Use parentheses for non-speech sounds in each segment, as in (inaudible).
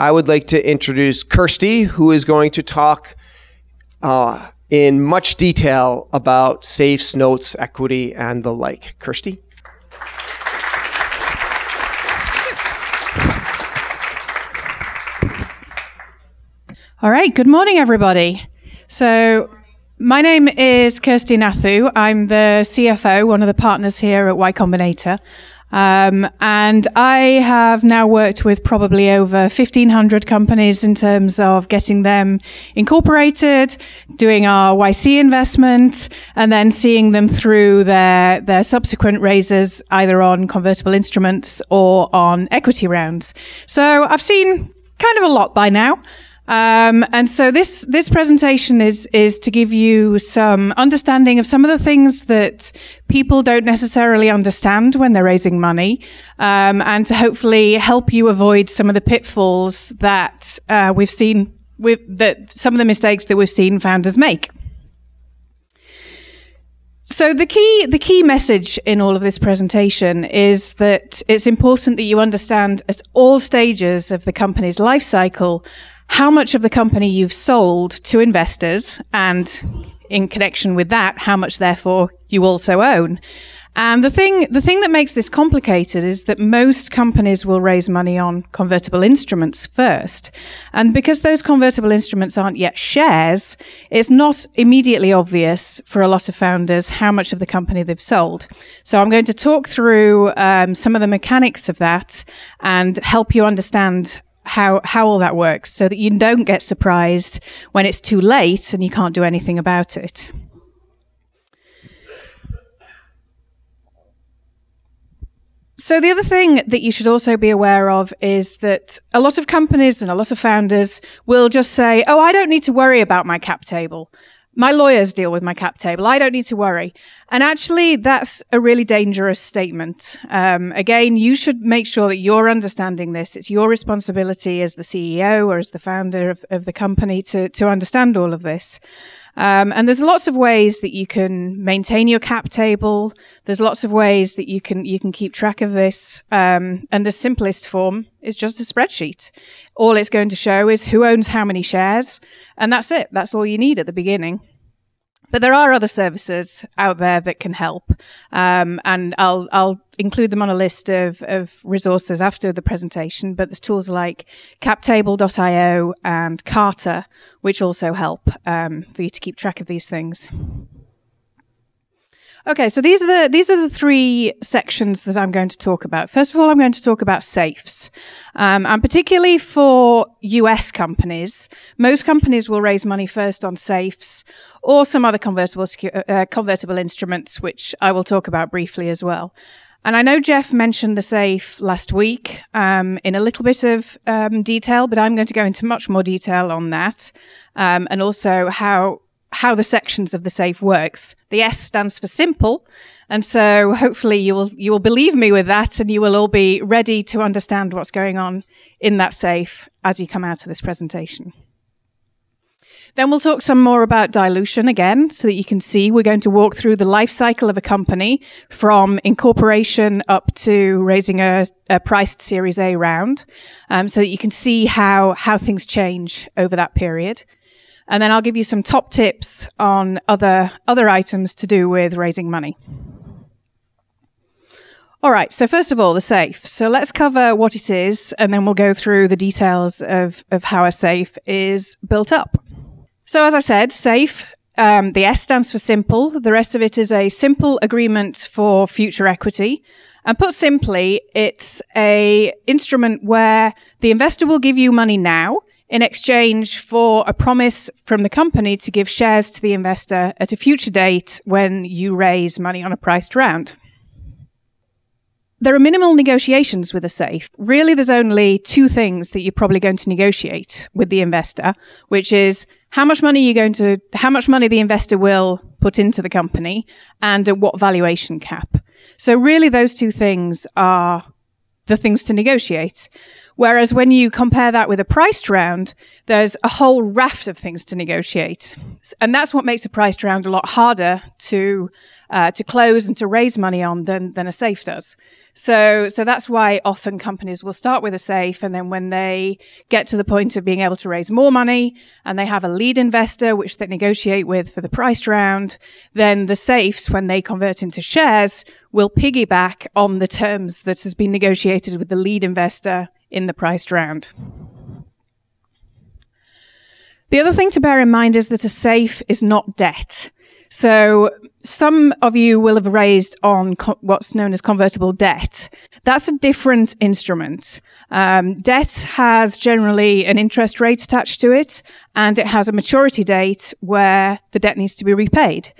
I would like to introduce Kirsty, who is going to talk uh, in much detail about safes, notes, equity, and the like. Kirsty? All right, good morning, everybody. So, my name is Kirsty Nathoo. I'm the CFO, one of the partners here at Y Combinator. Um, and I have now worked with probably over 1500 companies in terms of getting them incorporated, doing our YC investment, and then seeing them through their, their subsequent raises, either on convertible instruments or on equity rounds. So I've seen kind of a lot by now. Um, and so this this presentation is is to give you some understanding of some of the things that people don't necessarily understand when they're raising money, um, and to hopefully help you avoid some of the pitfalls that uh, we've seen with that some of the mistakes that we've seen founders make. So the key the key message in all of this presentation is that it's important that you understand at all stages of the company's life cycle how much of the company you've sold to investors and in connection with that, how much therefore you also own. And the thing, the thing that makes this complicated is that most companies will raise money on convertible instruments first. And because those convertible instruments aren't yet shares, it's not immediately obvious for a lot of founders how much of the company they've sold. So I'm going to talk through um, some of the mechanics of that and help you understand how how all that works so that you don't get surprised when it's too late and you can't do anything about it. So the other thing that you should also be aware of is that a lot of companies and a lot of founders will just say, "Oh, I don't need to worry about my cap table my lawyers deal with my cap table. I don't need to worry. And actually, that's a really dangerous statement. Um, again, you should make sure that you're understanding this. It's your responsibility as the CEO or as the founder of, of the company to, to understand all of this. Um, and there's lots of ways that you can maintain your cap table. There's lots of ways that you can you can keep track of this. Um, and the simplest form is just a spreadsheet. All it's going to show is who owns how many shares, and that's it. That's all you need at the beginning. But there are other services out there that can help, um, and I'll I'll include them on a list of, of resources after the presentation. But there's tools like CapTable.io and Carta, which also help um, for you to keep track of these things. Okay, so these are the these are the three sections that I'm going to talk about. First of all, I'm going to talk about safes, um, and particularly for US companies. Most companies will raise money first on safes or some other convertible uh, uh, convertible instruments, which I will talk about briefly as well. And I know Jeff mentioned the safe last week um, in a little bit of um, detail, but I'm going to go into much more detail on that, um, and also how how the sections of the safe works. The S stands for simple. And so hopefully you will, you will believe me with that and you will all be ready to understand what's going on in that safe as you come out of this presentation. Then we'll talk some more about dilution again so that you can see we're going to walk through the life cycle of a company from incorporation up to raising a, a priced series A round um, so that you can see how, how things change over that period. And then I'll give you some top tips on other, other items to do with raising money. All right. So first of all, the safe. So let's cover what it is, and then we'll go through the details of, of how a safe is built up. So as I said, safe. Um, the S stands for simple. The rest of it is a simple agreement for future equity. And put simply, it's a instrument where the investor will give you money now in exchange for a promise from the company to give shares to the investor at a future date when you raise money on a priced round. There are minimal negotiations with a safe. Really, there's only two things that you're probably going to negotiate with the investor, which is how much money you're going to, how much money the investor will put into the company and at what valuation cap. So really, those two things are the things to negotiate. Whereas when you compare that with a priced round, there's a whole raft of things to negotiate. And that's what makes a priced round a lot harder to uh, to close and to raise money on than, than a safe does. So, so that's why often companies will start with a safe. And then when they get to the point of being able to raise more money and they have a lead investor, which they negotiate with for the priced round, then the safes, when they convert into shares, will piggyback on the terms that has been negotiated with the lead investor in the priced round. The other thing to bear in mind is that a safe is not debt. So some of you will have raised on what's known as convertible debt. That's a different instrument. Um, debt has generally an interest rate attached to it, and it has a maturity date where the debt needs to be repaid.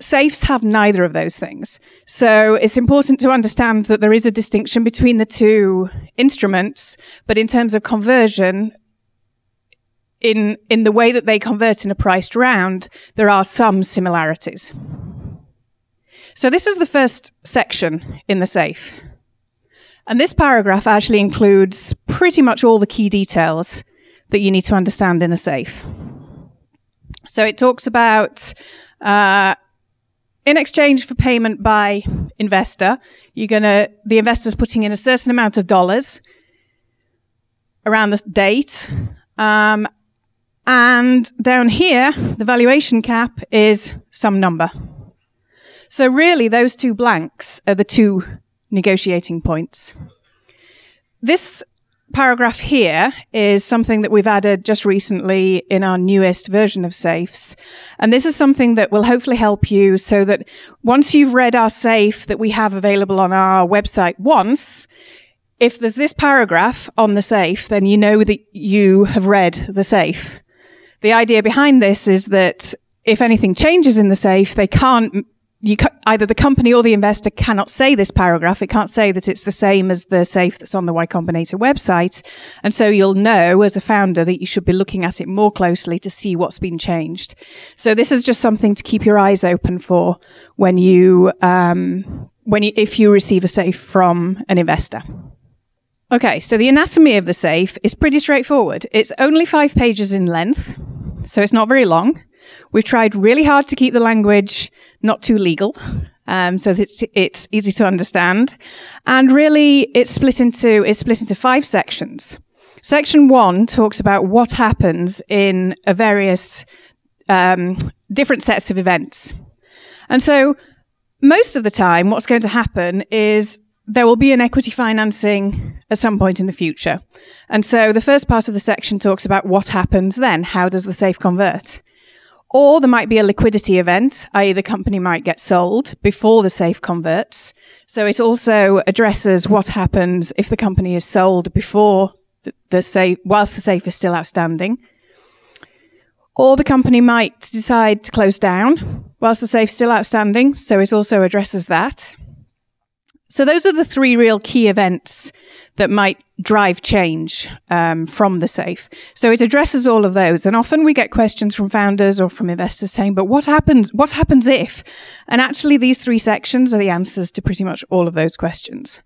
Safes have neither of those things. So it's important to understand that there is a distinction between the two instruments, but in terms of conversion, in, in the way that they convert in a priced round, there are some similarities. So this is the first section in the safe. And this paragraph actually includes pretty much all the key details that you need to understand in a safe. So it talks about, uh, in exchange for payment by investor, you're gonna, the investor's putting in a certain amount of dollars around the date, um, and down here, the valuation cap is some number. So really, those two blanks are the two negotiating points. This paragraph here is something that we've added just recently in our newest version of safes. And this is something that will hopefully help you so that once you've read our safe that we have available on our website once, if there's this paragraph on the safe, then you know that you have read the safe. The idea behind this is that if anything changes in the safe, they can't, you either the company or the investor cannot say this paragraph. It can't say that it's the same as the safe that's on the Y Combinator website. And so you'll know as a founder that you should be looking at it more closely to see what's been changed. So this is just something to keep your eyes open for when you, um, when you, if you receive a safe from an investor. Okay, so the anatomy of the safe is pretty straightforward. It's only five pages in length, so it's not very long. We've tried really hard to keep the language not too legal, um, so that it's, it's easy to understand. And really, it's split into it's split into five sections. Section one talks about what happens in a various um, different sets of events, and so most of the time, what's going to happen is there will be an equity financing at some point in the future. And so the first part of the section talks about what happens then. How does the safe convert? Or there might be a liquidity event, i.e. the company might get sold before the safe converts. So it also addresses what happens if the company is sold before the, the safe, whilst the safe is still outstanding. Or the company might decide to close down whilst the safe is still outstanding. So it also addresses that. So those are the three real key events that might drive change um, from the safe. So it addresses all of those, and often we get questions from founders or from investors saying, "But what happens? What happens if?" And actually, these three sections are the answers to pretty much all of those questions.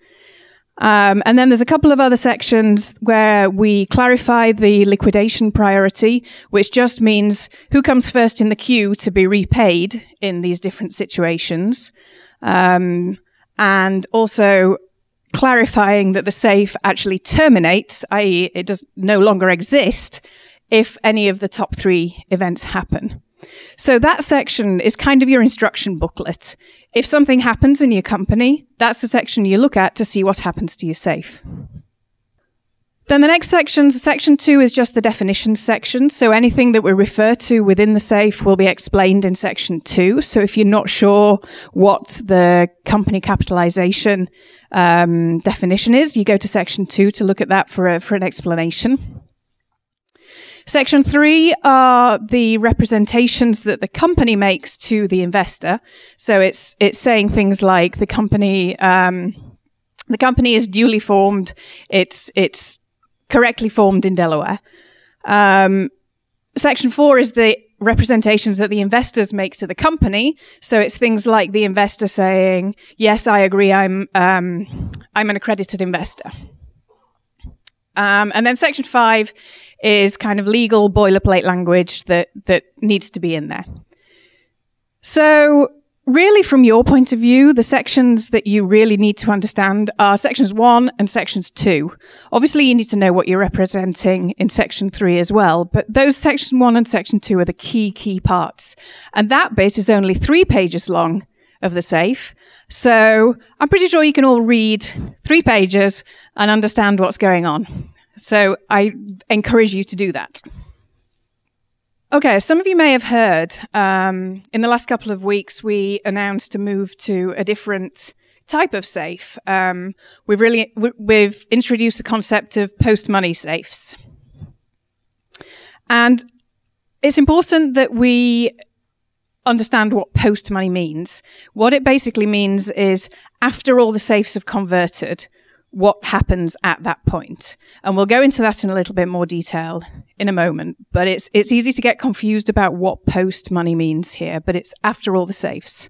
Um, and then there's a couple of other sections where we clarify the liquidation priority, which just means who comes first in the queue to be repaid in these different situations. Um, and also clarifying that the safe actually terminates, i.e., it does no longer exist if any of the top three events happen. So that section is kind of your instruction booklet. If something happens in your company, that's the section you look at to see what happens to your safe. Then the next section, section two, is just the definitions section. So anything that we refer to within the safe will be explained in section two. So if you're not sure what the company capitalization um, definition is, you go to section two to look at that for a, for an explanation. Section three are the representations that the company makes to the investor. So it's it's saying things like the company. Um, the company is duly formed. It's it's correctly formed in Delaware. Um, section four is the representations that the investors make to the company. So it's things like the investor saying, "Yes, I agree. I'm um, I'm an accredited investor." Um, and then section five is kind of legal boilerplate language that that needs to be in there. So really, from your point of view, the sections that you really need to understand are sections one and sections two. Obviously, you need to know what you're representing in section three as well, but those section one and section two are the key, key parts. And that bit is only three pages long of the safe. So I'm pretty sure you can all read three pages and understand what's going on. So I encourage you to do that. Okay, some of you may have heard um, in the last couple of weeks we announced a move to a different type of safe. Um, we've really we've introduced the concept of post money safes, and it's important that we understand what post money means. What it basically means is after all the safes have converted, what happens at that point. And we'll go into that in a little bit more detail in a moment, but it's, it's easy to get confused about what post money means here, but it's after all the safes.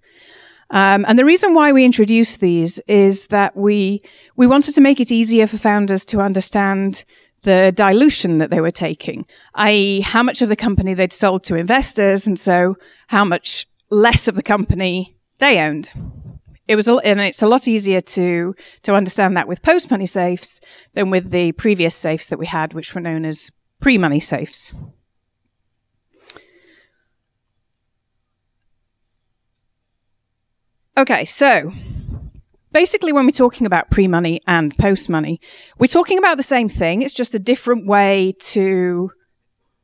Um, and the reason why we introduced these is that we, we wanted to make it easier for founders to understand the dilution that they were taking, i.e., how much of the company they'd sold to investors, and so how much less of the company they owned. It was, and it's a lot easier to to understand that with post money safes than with the previous safes that we had, which were known as pre money safes. Okay, so basically, when we're talking about pre money and post money, we're talking about the same thing. It's just a different way to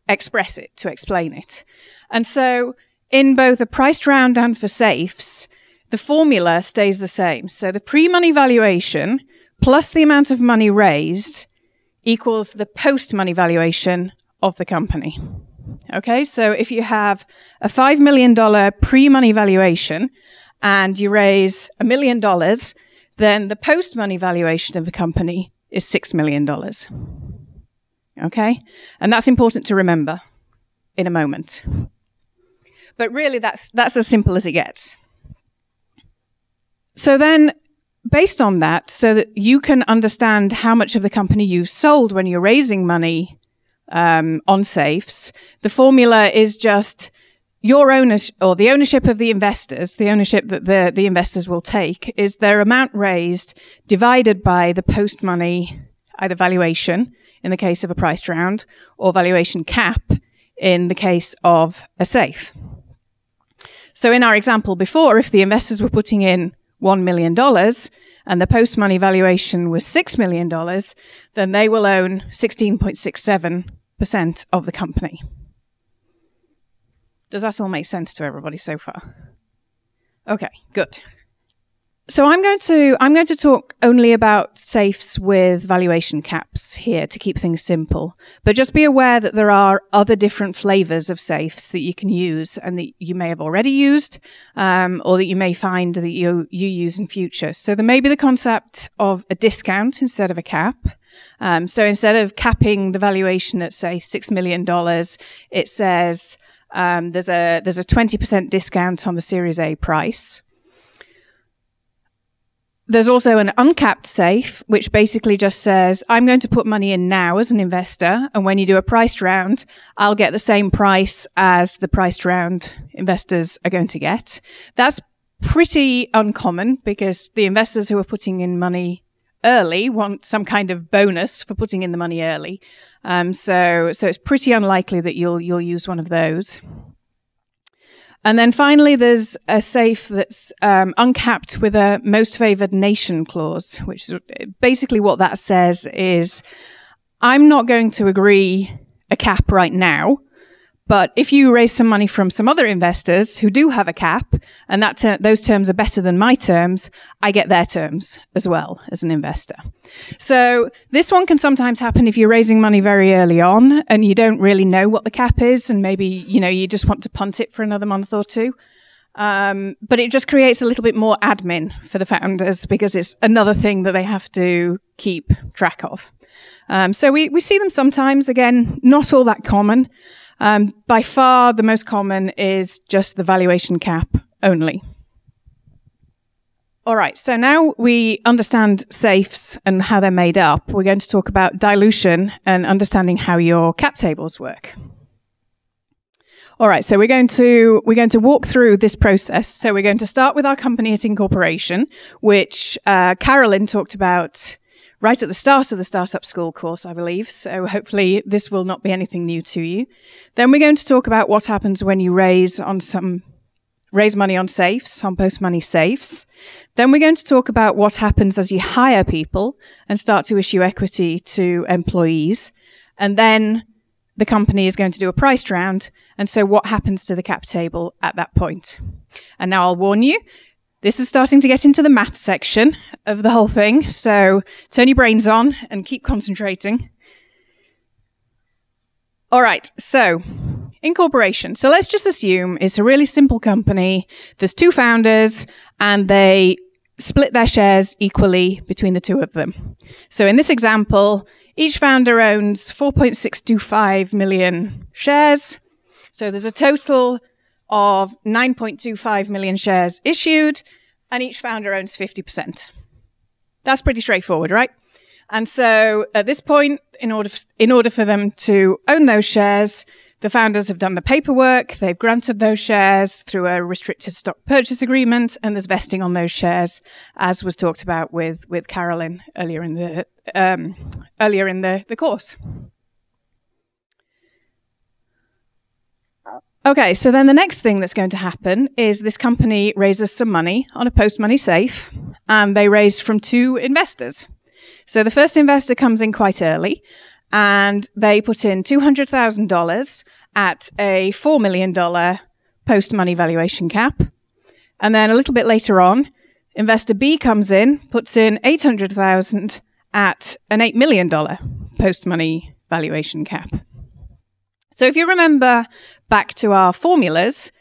express it, to explain it. And so, in both a priced round and for safes, the formula stays the same. So the pre-money valuation plus the amount of money raised equals the post-money valuation of the company. Okay, so if you have a $5 million pre-money valuation and you raise a million dollars, then the post-money valuation of the company is $6 million. Okay, and that's important to remember in a moment. But really, that's, that's as simple as it gets. So then, based on that, so that you can understand how much of the company you've sold when you're raising money um, on safes, the formula is just your ownership or the ownership of the investors, the ownership that the, the investors will take is their amount raised divided by the post money, either valuation in the case of a priced round or valuation cap in the case of a safe. So in our example before, if the investors were putting in $1 million and the post money valuation was $6 million, then they will own 16.67% of the company. Does that all make sense to everybody so far? Okay, good. So I'm going to I'm going to talk only about safes with valuation caps here to keep things simple. But just be aware that there are other different flavors of safes that you can use and that you may have already used, um, or that you may find that you you use in future. So there may be the concept of a discount instead of a cap. Um, so instead of capping the valuation at say six million dollars, it says um, there's a there's a twenty percent discount on the Series A price. There's also an uncapped safe, which basically just says, I'm going to put money in now as an investor. And when you do a priced round, I'll get the same price as the priced round investors are going to get. That's pretty uncommon because the investors who are putting in money early want some kind of bonus for putting in the money early. Um, so, so it's pretty unlikely that you'll, you'll use one of those. And then finally, there's a safe that's um, uncapped with a most favored nation clause, which is basically what that says is I'm not going to agree a cap right now but if you raise some money from some other investors who do have a cap and that ter- those terms are better than my terms, I get their terms as well as an investor. So this one can sometimes happen if you're raising money very early on and you don't really know what the cap is and maybe, you know, you just want to punt it for another month or two. Um, but it just creates a little bit more admin for the founders because it's another thing that they have to keep track of. Um, so we, we see them sometimes, again, not all that common. Um, by far, the most common is just the valuation cap only. All right, so now we understand safes and how they're made up. We're going to talk about dilution and understanding how your cap tables work. All right, so we're going to we're going to walk through this process. So we're going to start with our company at incorporation, which uh, Carolyn talked about right at the start of the startup school course, I believe. So hopefully this will not be anything new to you. Then we're going to talk about what happens when you raise on some raise money on safes, on post money safes. Then we're going to talk about what happens as you hire people and start to issue equity to employees. And then the company is going to do a price round. And so what happens to the cap table at that point? And now I'll warn you, this is starting to get into the math section of the whole thing. So turn your brains on and keep concentrating. All right. So incorporation. So let's just assume it's a really simple company. There's two founders and they split their shares equally between the two of them. So in this example, each founder owns 4.625 million shares. So there's a total of 9.25 million shares issued, and each founder owns 50%. That's pretty straightforward, right? And so at this point, in order, in order for them to own those shares, the founders have done the paperwork, they've granted those shares through a restricted stock purchase agreement, and there's vesting on those shares, as was talked about with, with Carolyn earlier in the, um, earlier in the, the course. Okay, so then the next thing that's going to happen is this company raises some money on a post money safe, and they raise from two investors. So the first investor comes in quite early, and they put in $200,000 at a $4 million post money valuation cap. And then a little bit later on, investor B comes in, puts in 800,000 at an $8 million post money valuation cap. So if you remember back to our formulas,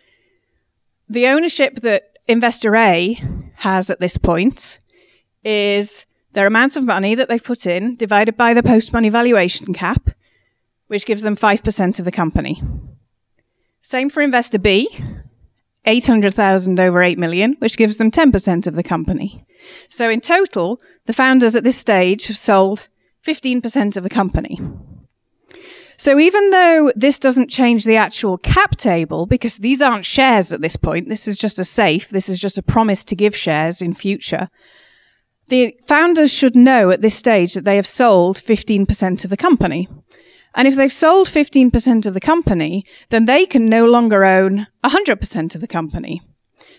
the ownership that investor A has at this point is their amount of money that they've put in divided by the post money valuation cap, which gives them 5% of the company. Same for investor B, 800,000 over 8 million, which gives them 10% of the company. So in total, the founders at this stage have sold 15% of the company. So even though this doesn't change the actual cap table, because these aren't shares at this point, this is just a safe, this is just a promise to give shares in future, the founders should know at this stage that they have sold 15% of the company. And if they've sold 15% of the company, then they can no longer own 100% of the company.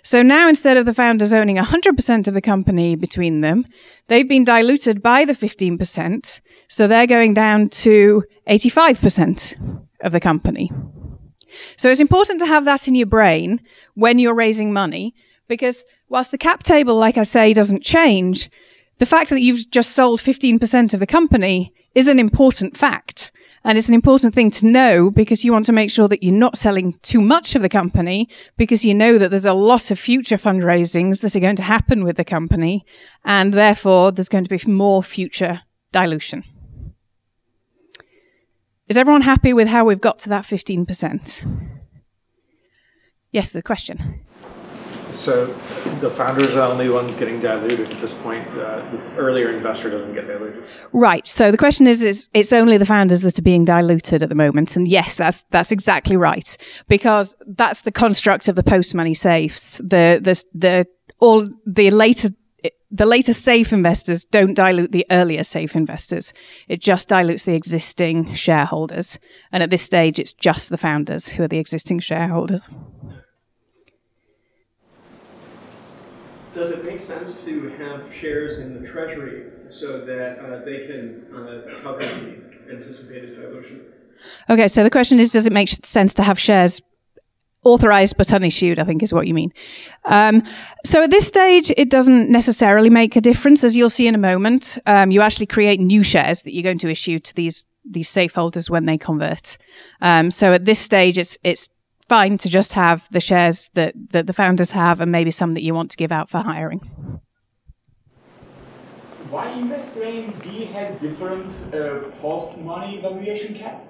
So now instead of the founders owning 100% of the company between them, they've been diluted by the 15%. So they're going down to 85% of the company. So it's important to have that in your brain when you're raising money because whilst the cap table, like I say, doesn't change, the fact that you've just sold 15% of the company is an important fact. And it's an important thing to know because you want to make sure that you're not selling too much of the company because you know that there's a lot of future fundraisings that are going to happen with the company. And therefore, there's going to be more future dilution. Is everyone happy with how we've got to that 15%? Yes, the question. So the founders are the only ones getting diluted at this point. Uh, the earlier investor doesn't get diluted. Right. So the question is, is it's only the founders that are being diluted at the moment, and yes, that's that's exactly right because that's the construct of the post money safes. The the the all the later the later safe investors don't dilute the earlier safe investors. It just dilutes the existing shareholders. And at this stage, it's just the founders who are the existing shareholders. Does it make sense to have shares in the treasury so that uh, they can uh, cover the anticipated dilution? Okay, so the question is, does it make sense to have shares authorized but unissued? I think is what you mean. Um, so at this stage, it doesn't necessarily make a difference, as you'll see in a moment. Um, you actually create new shares that you're going to issue to these these safe holders when they convert. Um, so at this stage, it's it's fine to just have the shares that, that the founders have and maybe some that you want to give out for hiring. Why and B has different uh, post-money valuation cap?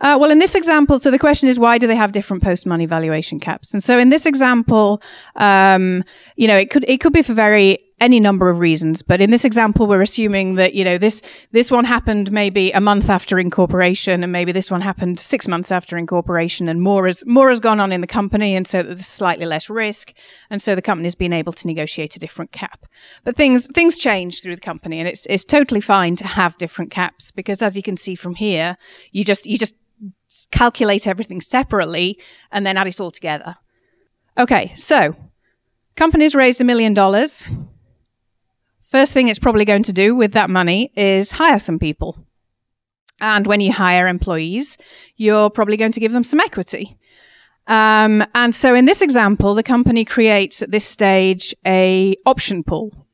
Uh, well, in this example, so the question is, why do they have different post-money valuation caps? And so in this example, um, you know, it could, it could be for very any number of reasons. But in this example, we're assuming that, you know, this, this one happened maybe a month after incorporation and maybe this one happened six months after incorporation and more has, more has gone on in the company. And so there's slightly less risk. And so the company's been able to negotiate a different cap. But things, things change through the company and it's, it's totally fine to have different caps because as you can see from here, you just, you just calculate everything separately and then add it all together. Okay. So companies raised a million dollars First thing it's probably going to do with that money is hire some people. And when you hire employees, you're probably going to give them some equity. Um, and so in this example, the company creates at this stage a option pool,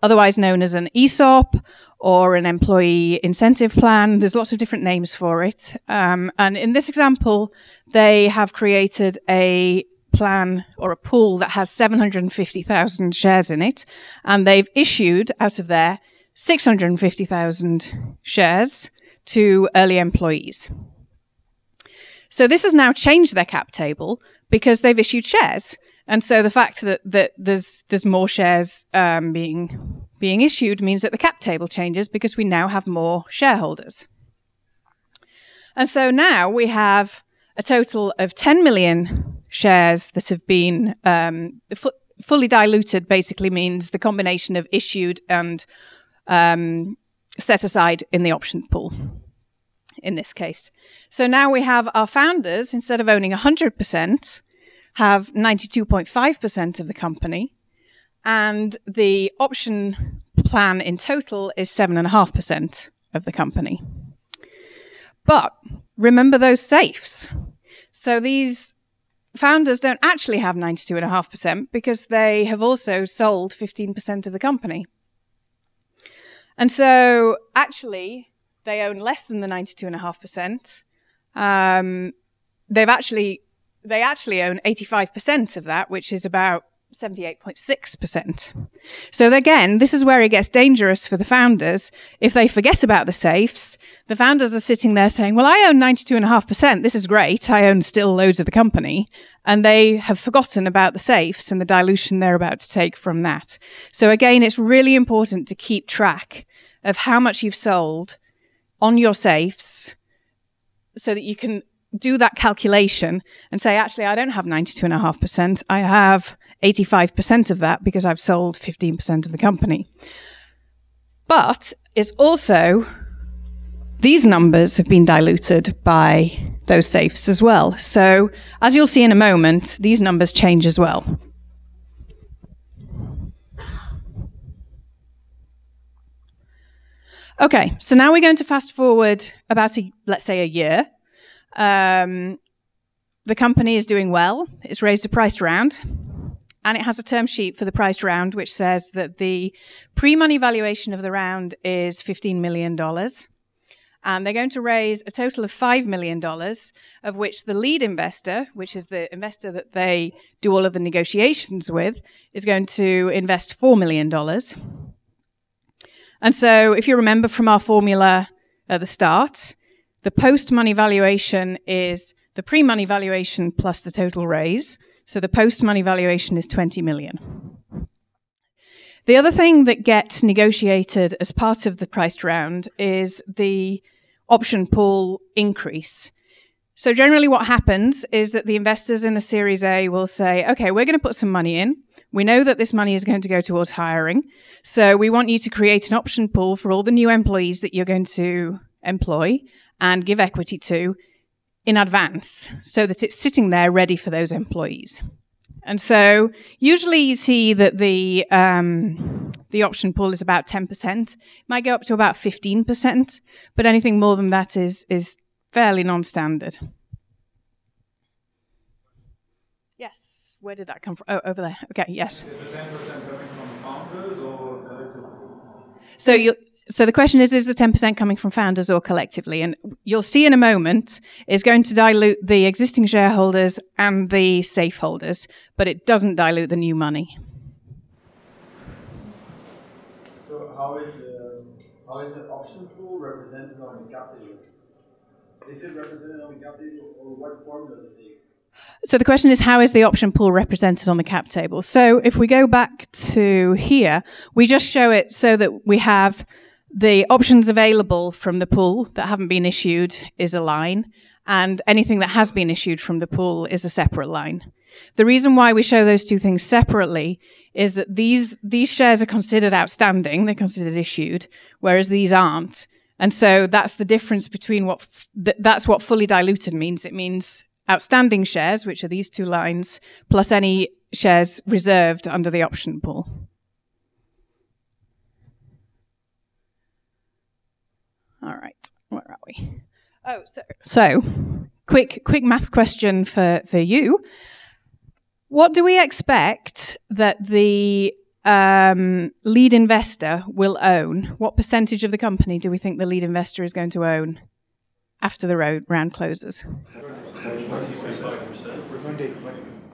otherwise known as an ESOP or an employee incentive plan. There's lots of different names for it. Um, and in this example, they have created a plan or a pool that has 750,000 shares in it, and they've issued out of there 650,000 shares to early employees. So this has now changed their cap table because they've issued shares. And so the fact that, that there's there's more shares um, being being issued means that the cap table changes because we now have more shareholders. And so now we have a total of 10 million shares that have been um, fully diluted basically means the combination of issued and um, set aside in the option pool in this case. So now we have our founders, instead of owning 100%, have 92.5% of the company. And the option plan in total is 7.5% of the company. But remember those safes. So these founders don't actually have 92.5% because they have also sold 15% of the company. And so actually, they own less than the 92.5%. Um, they've actually, they actually own 85% of that, which is about 78.6%. So again, this is where it gets dangerous for the founders. If they forget about the safes, the founders are sitting there saying, well, I own 92.5%. This is great. I own still loads of the company. And they have forgotten about the safes and the dilution they're about to take from that. So again, it's really important to keep track of how much you've sold on your safes so that you can do that calculation and say, actually, I don't have 92.5%. I have 85% of that because I've sold 15% of the company. But it's also, these numbers have been diluted by those safes as well. So as you'll see in a moment, these numbers change as well. Okay, so now we're going to fast forward about a, let's say a year. Um, the company is doing well. It's raised a price round and it has a term sheet for the priced round, which says that the pre-money valuation of the round is $15 million. And they're going to raise a total of $5 million, of which the lead investor, which is the investor that they do all of the negotiations with, is going to invest $4 million. And so if you remember from our formula at the start, the post-money valuation is the pre-money valuation plus the total raise. So the post money valuation is 20 million. The other thing that gets negotiated as part of the priced round is the option pool increase. So generally what happens is that the investors in the series A will say, okay, we're going to put some money in. We know that this money is going to go towards hiring. So we want you to create an option pool for all the new employees that you're going to employ and give equity to in advance so that it's sitting there ready for those employees. And so usually you see that the um, the option pool is about 10%. It might go up to about 15%, but anything more than that is is fairly non-standard. Yes, where did that come from? Oh, over there. Okay, yes. So you so the question is, is the 10% coming from founders or collectively? And you'll see in a moment is going to dilute the existing shareholders and the safe holders, but it doesn't dilute the new money. So how is the, how is the option pool represented on the cap table? Is it represented on the cap table or what form does it take? So the question is, how is the option pool represented on the cap table? So if we go back to here, we just show it so that we have the options available from the pool that haven't been issued is a line, and anything that has been issued from the pool is a separate line. The reason why we show those two things separately is that these these shares are considered outstanding, they're considered issued, whereas these aren't. And so that's the difference between what th- that's what fully diluted means. It means outstanding shares, which are these two lines, plus any shares reserved under the option pool. All right, where are we? Oh, so so quick quick maths question for for you. What do we expect that the um, lead investor will own? What percentage of the company do we think the lead investor is going to own after the road round closes?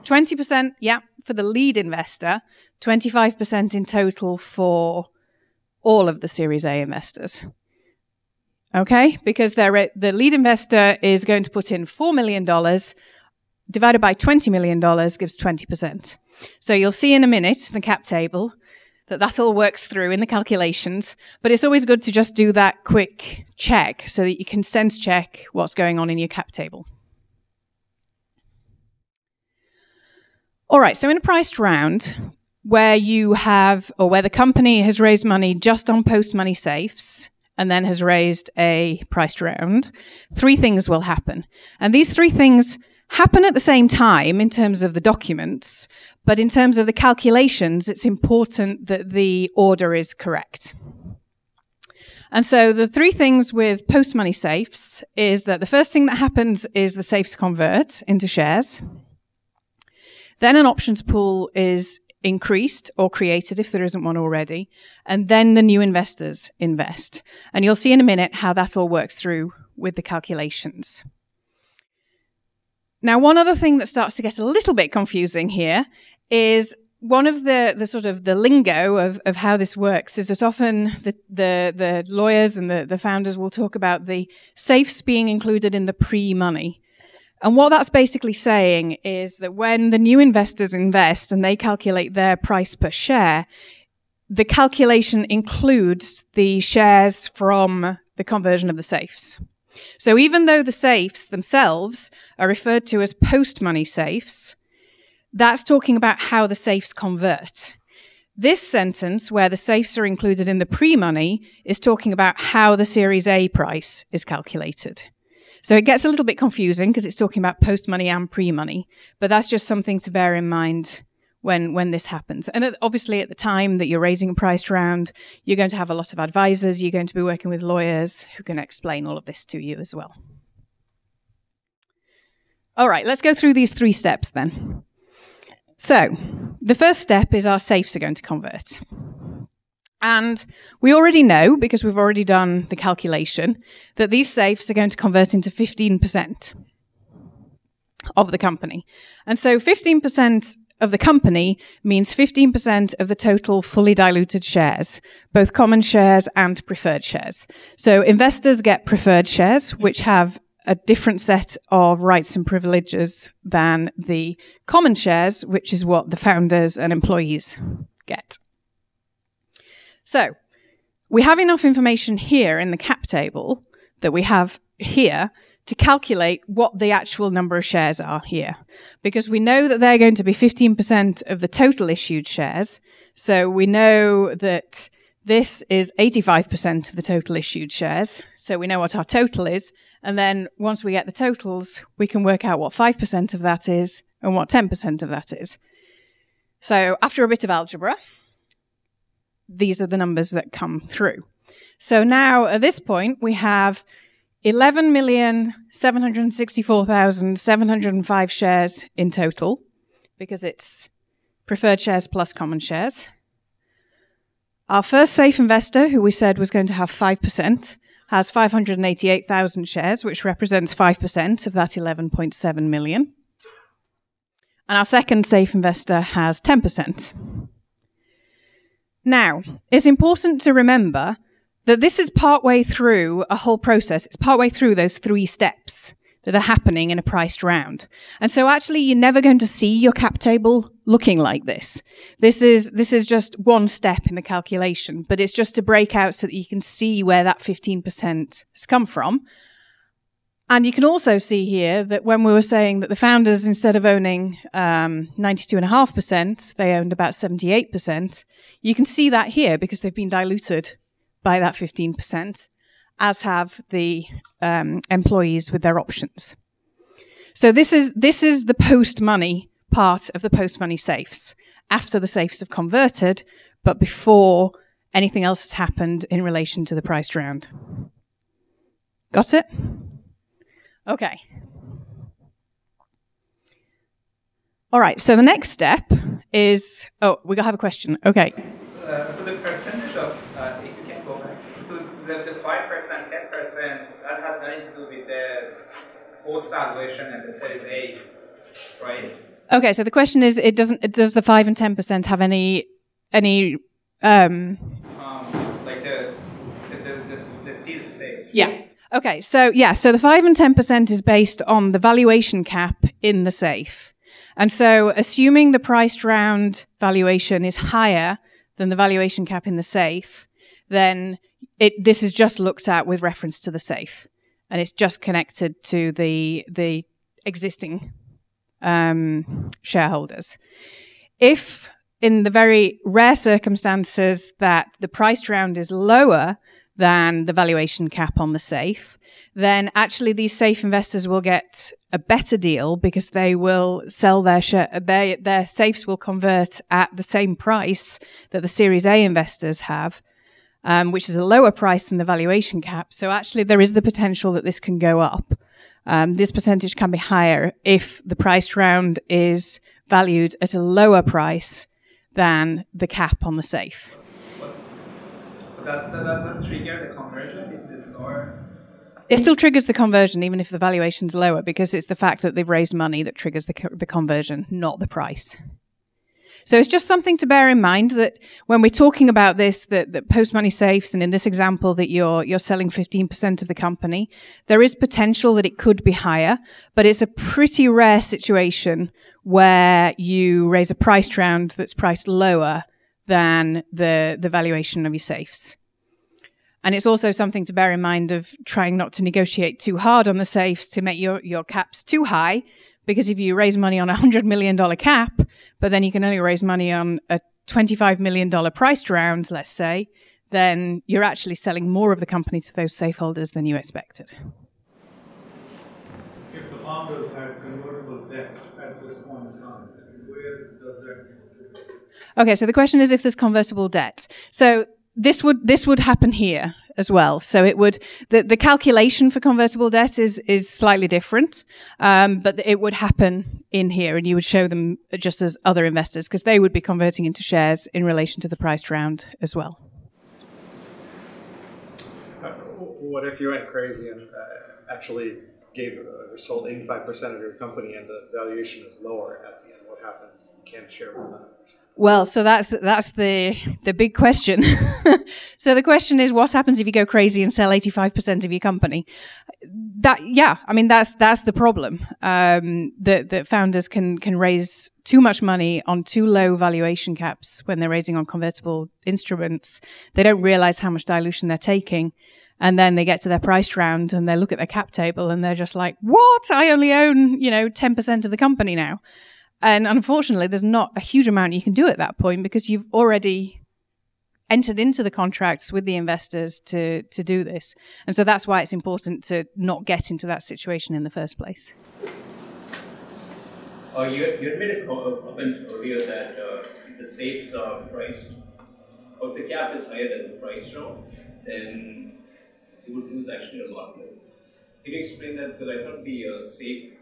20%, yeah, for the lead investor, 25% in total for all of the Series A investors. Okay, because they're, the lead investor is going to put in $4 million, divided by $20 million gives 20%. So you'll see in a minute, the cap table, that that all works through in the calculations, but it's always good to just do that quick check so that you can sense check what's going on in your cap table. All right, so in a priced round where you have, or where the company has raised money just on post money safes and then has raised a priced round, three things will happen. And these three things happen at the same time in terms of the documents, but in terms of the calculations, it's important that the order is correct. And so the three things with post money safes is that the first thing that happens is the safes convert into shares. Then an options pool is increased or created if there isn't one already. And then the new investors invest. And you'll see in a minute how that all works through with the calculations. Now, one other thing that starts to get a little bit confusing here is one of the, the sort of the lingo of, of how this works is that often the, the, the lawyers and the, the founders will talk about the safes being included in the pre-money. And what that's basically saying is that when the new investors invest and they calculate their price per share, the calculation includes the shares from the conversion of the safes. So even though the safes themselves are referred to as post money safes, that's talking about how the safes convert. This sentence, where the safes are included in the pre money, is talking about how the Series A price is calculated. So it gets a little bit confusing because it's talking about post money and pre money, but that's just something to bear in mind when when this happens. And obviously, at the time that you're raising a priced round, you're going to have a lot of advisors. You're going to be working with lawyers who can explain all of this to you as well. All right, let's go through these three steps then. So, the first step is our safes are going to convert. And we already know, because we've already done the calculation, that these safes are going to convert into 15% of the company. And so 15% of the company means 15% of the total fully diluted shares, both common shares and preferred shares. So investors get preferred shares, which have a different set of rights and privileges than the common shares, which is what the founders and employees get. So we have enough information here in the cap table that we have here to calculate what the actual number of shares are here. Because we know that they're going to be 15% of the total issued shares. So we know that this is 85% of the total issued shares. So we know what our total is. And then once we get the totals, we can work out what 5% of that is and what 10% of that is. So after a bit of algebra, these are the numbers that come through. So now at this point, we have 11,764,705 shares in total because it's preferred shares plus common shares. Our first safe investor, who we said was going to have 5%, has 588,000 shares, which represents 5% of that 11.7 million. And our second safe investor has 10%. Now, it's important to remember that this is partway through a whole process. It's partway through those three steps that are happening in a priced round. And so actually you're never going to see your cap table looking like this. This is, this is just one step in the calculation, but it's just to break out so that you can see where that 15% has come from. And you can also see here that when we were saying that the founders, instead of owning um, 92.5%, they owned about 78%, you can see that here because they've been diluted by that 15% as have the um, employees with their options. So this is this is the post money part of the post money safes after the safes have converted, but before anything else has happened in relation to the priced round. Got it? Okay. All right. So the next step is oh, we got have a question. Okay. Uh, so the percentage of uh, if you can go back, so the, the 5%, 10%, that has nothing to do with the post valuation and the Series A, right? Okay, so the question is, it doesn't. Does the five and ten percent have any any um, um like the the the, the, the seed stage? Yeah. Okay, so yeah, so the five and ten percent is based on the valuation cap in the safe, and so assuming the priced round valuation is higher than the valuation cap in the safe, then it, this is just looked at with reference to the safe, and it's just connected to the the existing um, shareholders. If in the very rare circumstances that the priced round is lower than the valuation cap on the safe, then actually these safe investors will get a better deal because they will sell their share, their, their safes will convert at the same price that the Series A investors have um, which is a lower price than the valuation cap. So actually, there is the potential that this can go up. Um, this percentage can be higher if the price round is valued at a lower price than the cap on the safe. That, that, that trigger the conversion if it still triggers the conversion even if the valuation's lower because it's the fact that they've raised money that triggers the, the conversion, not the price. So it's just something to bear in mind that when we're talking about this, that, that post money safes, and in this example that you're, you're selling 15% of the company, there is potential that it could be higher, but it's a pretty rare situation where you raise a price round that's priced lower than the, the valuation of your safes. And it's also something to bear in mind of trying not to negotiate too hard on the safes to make your, your caps too high because if you raise money on a $100 million cap, but then you can only raise money on a $25 million priced round, let's say, then you're actually selling more of the company to those safe holders than you expected. If the founders had convertible debt at this point in time, where does that Okay, so the question is if there's convertible debt. So this would this would happen here as well. So it would the, the calculation for convertible debt is is slightly different, um, but it would happen in here, and you would show them just as other investors because they would be converting into shares in relation to the priced round as well. Uh, what if you went crazy and uh, actually gave uh, or sold 85% of your company and the valuation is lower at the end? What happens? You can't share with them. Well, so that's that's the the big question. (laughs) so the question is, what happens if you go crazy and sell eighty five percent of your company? That yeah, I mean that's that's the problem. Um, that that founders can can raise too much money on too low valuation caps when they're raising on convertible instruments. They don't realize how much dilution they're taking. And then they get to their price round and they look at their cap table and they're just like, what? I only own, you know, 10% of the company now. And unfortunately, there's not a huge amount you can do at that point because you've already entered into the contracts with the investors to to do this. And so that's why it's important to not get into that situation in the first place. Uh, you, you made a comment earlier that uh, the safes are priced, or the cap is higher than the price round, then you would lose actually a lot more. Can you explain that? Because I thought the uh, safe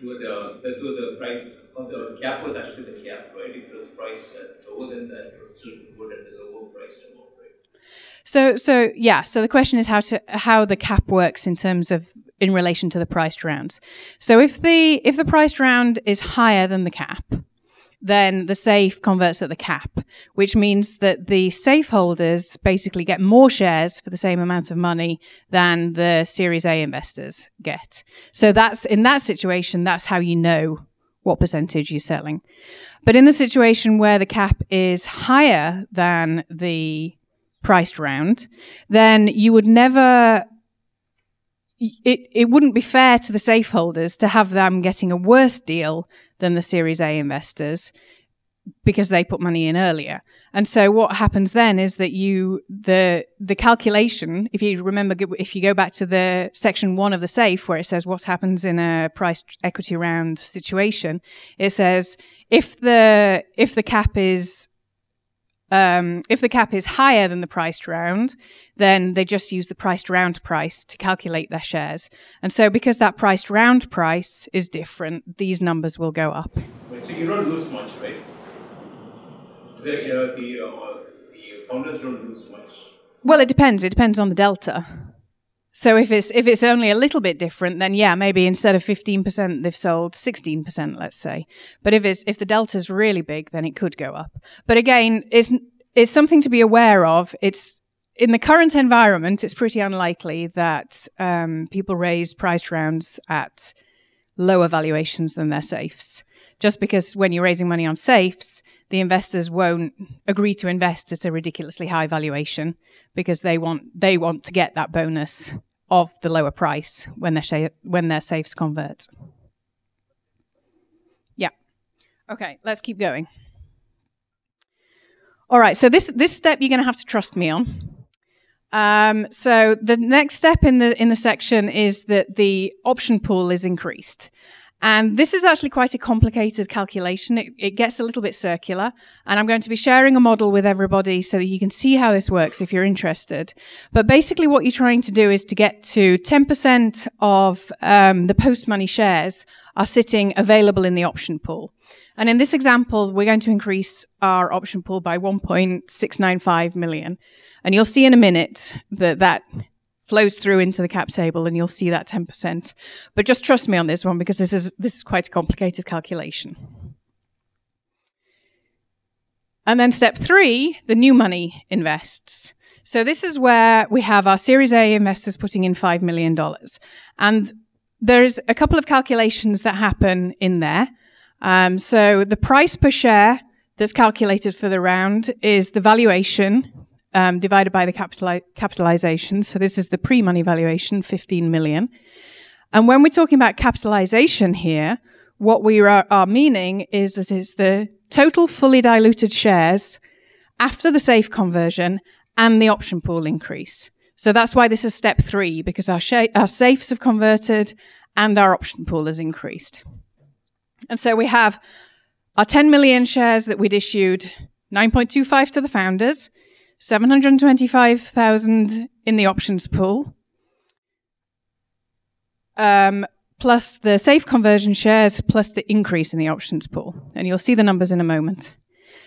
to the, the to the price of the cap was actually the cap, right? If it was priced at lower than that, it would still would at the lower price amount, right? So, so yeah. So the question is how to how the cap works in terms of in relation to the priced rounds. So if the if the priced round is higher than the cap, then the safe converts at the cap, which means that the safe holders basically get more shares for the same amount of money than the Series A investors get. So that's in that situation, that's how you know what percentage you're selling. But in the situation where the cap is higher than the priced round, then you would never it, it wouldn't be fair to the safe holders to have them getting a worse deal than the Series A investors because they put money in earlier. And so what happens then is that you the the calculation, if you remember if you go back to the section 1 of the safe where it says what happens in a price equity round situation, it says if the if the cap is um, if the cap is higher than the priced round, then they just use the priced round price to calculate their shares. And so because that priced round price is different, these numbers will go up. So you don't lose much, right? The, you know, the, uh, the founders don't lose much. Well, it depends. It depends on the delta. So if it's if it's only a little bit different, then yeah, maybe instead of fifteen percent, they've sold sixteen percent, let's say. But if it's if the delta's really big, then it could go up. But again, it's it's something to be aware of. It's in the current environment, it's pretty unlikely that um, people raise priced rounds at lower valuations than their safes. Just because when you're raising money on safes, the investors won't agree to invest at a ridiculously high valuation because they want they want to get that bonus of the lower price when their sh- when their safes convert. Yeah. Okay, let's keep going. All right, so this this step you're going to have to trust me on. Um, so the next step in the in the section is that the option pool is increased. And this is actually quite a complicated calculation. It, it, gets a little bit circular. And I'm going to be sharing a model with everybody so that you can see how this works if you're interested. But basically what you're trying to do is to get to 10% of um, the post-money shares are sitting available in the option pool. And in this example, we're going to increase our option pool by 1.695 million. And you'll see in a minute that that flows through into the cap table and you'll see that 10%. But just trust me on this one because this is, this is quite a complicated calculation. And then step three, the new money invests. So this is where we have our Series A investors putting in $5 million. And there's a couple of calculations that happen in there. Um, so the price per share that's calculated for the round is the valuation um, divided by the capitali- capitalization. So this is the pre-money valuation, 15 million. And when we're talking about capitalization here, what we are, are meaning is that it's the total fully diluted shares after the safe conversion and the option pool increase. So that's why this is step three, because our, our safes have converted and our option pool has increased. And so we have our 10 million shares that we'd issued, 9.25 to the founders, 725,000 in the options pool, um, plus the safe conversion shares, plus the increase in the options pool. And you'll see the numbers in a moment.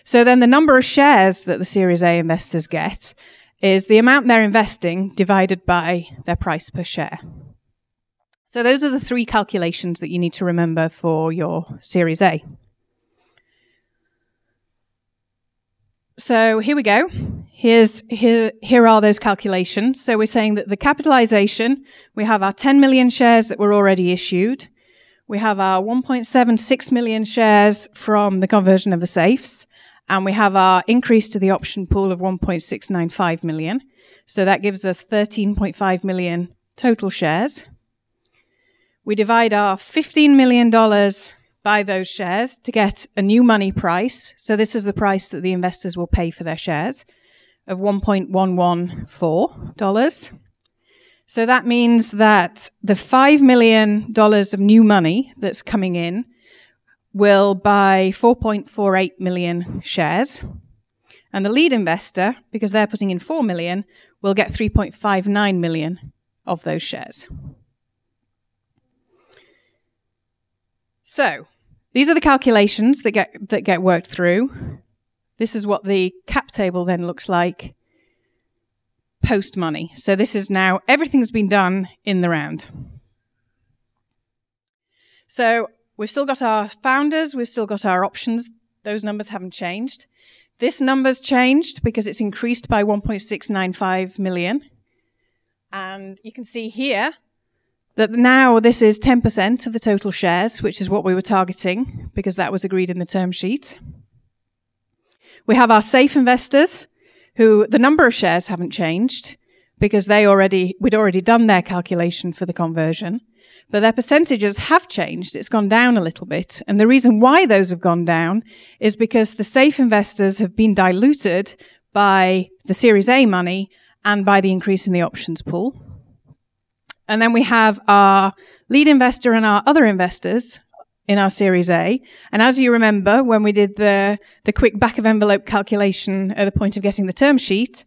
So then the number of shares that the Series A investors get is the amount they're investing divided by their price per share. So those are the three calculations that you need to remember for your Series A. So here we go. Here's, here, here are those calculations. So we're saying that the capitalization, we have our 10 million shares that were already issued. We have our 1.76 million shares from the conversion of the safes. And we have our increase to the option pool of 1.695 million. So that gives us 13.5 million total shares. We divide our $15 million by those shares to get a new money price. So this is the price that the investors will pay for their shares of $1.114. So that means that the $5 million of new money that's coming in will buy 4.48 million shares. And the lead investor, because they're putting in 4 million, will get 3.59 million of those shares. So these are the calculations that get that get worked through. This is what the cap table then looks like post money. So this is now everything's been done in the round. So we've still got our founders, we've still got our options Those numbers haven't changed. This number's changed because it's increased by 1.695 million. And you can see here that now this is 10% of the total shares, which is what we were targeting because that was agreed in the term sheet. We have our safe investors who the number of shares haven't changed because they already, we'd already done their calculation for the conversion, but their percentages have changed. It's gone down a little bit. And the reason why those have gone down is because the safe investors have been diluted by the Series A money and by the increase in the options pool. And then we have our lead investor and our other investors in our Series A. And as you remember, when we did the, the quick back of envelope calculation at the point of getting the term sheet,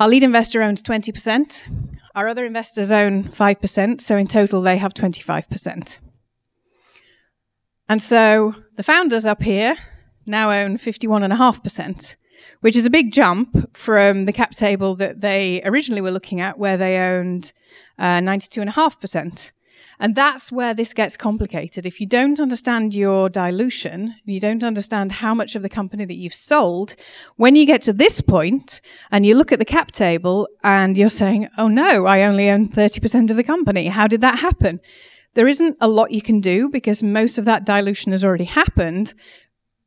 our lead investor owns 20%. Our other investors own 5%. So in total, they have 25%. And so the founders up here now own 51.5%, which is a big jump from the cap table that they originally were looking at, where they owned uh, 92.5%. And that's where this gets complicated. If you don't understand your dilution, you don't understand how much of the company that you've sold, when you get to this point and you look at the cap table and you're saying, oh no, I only own 30% of the company. How did that happen? There isn't a lot you can do because most of that dilution has already happened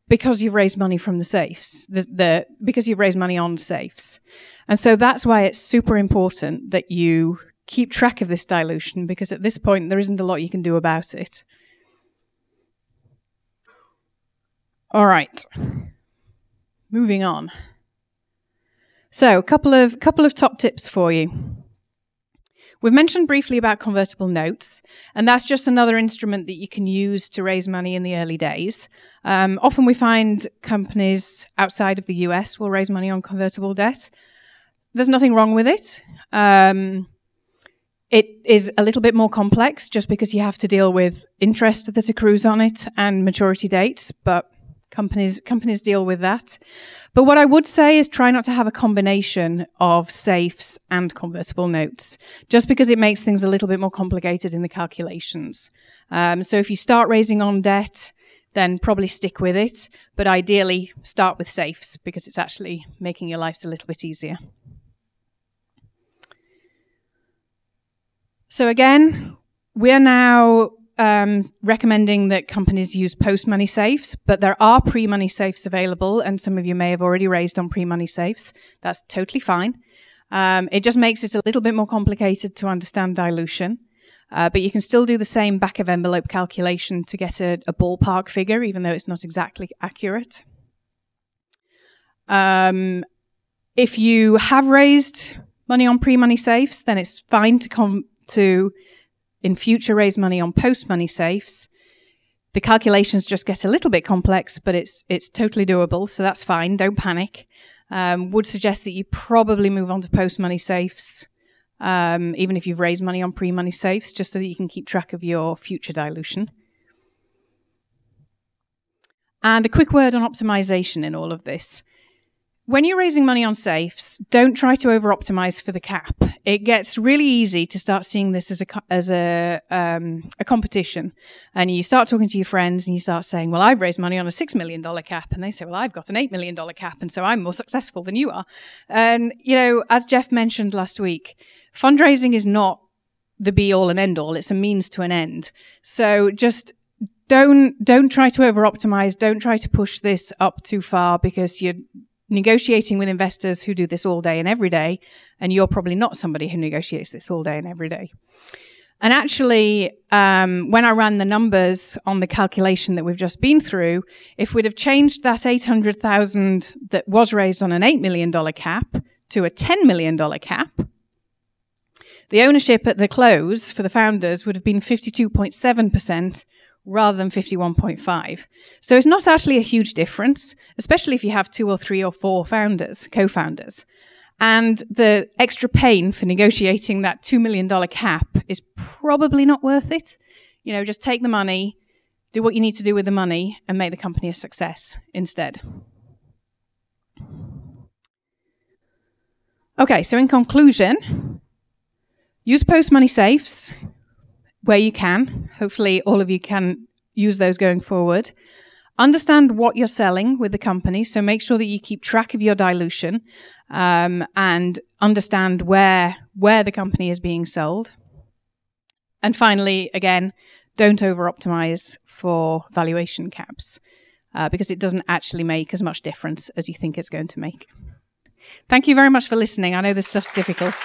because you've raised money from the safes, the, the, because you've raised money on safes. And so that's why it's super important that you keep track of this dilution because at this point there isn't a lot you can do about it. All right. Moving on. So, a couple of couple of top tips for you. We've mentioned briefly about convertible notes, and that's just another instrument that you can use to raise money in the early days. Um, often we find companies outside of the US will raise money on convertible debt. There's nothing wrong with it. Um, it is a little bit more complex just because you have to deal with interest that accrues on it and maturity dates, but companies companies deal with that. But what I would say is try not to have a combination of safes and convertible notes, just because it makes things a little bit more complicated in the calculations. Um, so if you start raising on debt, then probably stick with it, but ideally start with safes because it's actually making your lives a little bit easier. So again, we're now um, recommending that companies use post-money safes, but there are pre-money safes available, and some of you may have already raised on pre-money safes. That's totally fine. Um, it just makes it a little bit more complicated to understand dilution. Uh, but you can still do the same back of envelope calculation to get a, a ballpark figure, even though it's not exactly accurate. Um, if you have raised money on pre-money safes, then it's fine to to in future raise money on post money safes. The calculations just get a little bit complex, but it's it's totally doable, so that's fine. Don't panic. Um, would suggest that you probably move on to post money safes, um, even if you've raised money on pre money safes, just so that you can keep track of your future dilution. And a quick word on optimization in all of this when you're raising money on safes, don't try to over optimize for the cap. It gets really easy to start seeing this as a as a um, a competition, and you start talking to your friends and you start saying, "Well, I've raised money on a six million dollar cap," and they say, "Well, I've got an eight million dollar cap, and so I'm more successful than you are." And you know, as Jeff mentioned last week, fundraising is not the be all and end all; it's a means to an end. So just don't don't try to over optimize. Don't try to push this up too far because you're negotiating with investors who do this all day and every day, and you're probably not somebody who negotiates this all day and every day. And actually, um, when I ran the numbers on the calculation that we've just been through, if we'd have changed that 800,000 that was raised on an $8 million cap to a $10 million cap, the ownership at the close for the founders would have been 52.7% rather than 51.5. So it's not actually a huge difference, especially if you have two or three or four founders, co-founders. And the extra pain for negotiating that $2 million cap is probably not worth it. You know, just take the money, do what you need to do with the money, and make the company a success instead. Okay, so in conclusion, use post money safes where you can. Hopefully, all of you can use those going forward. understand what you're selling with the company. So make sure that you keep track of your dilution um, and understand where where the company is being sold. And finally, again, don't over optimize for valuation caps uh, because it doesn't actually make as much difference as you think it's going to make. Thank you very much for listening. I know this stuff's difficult.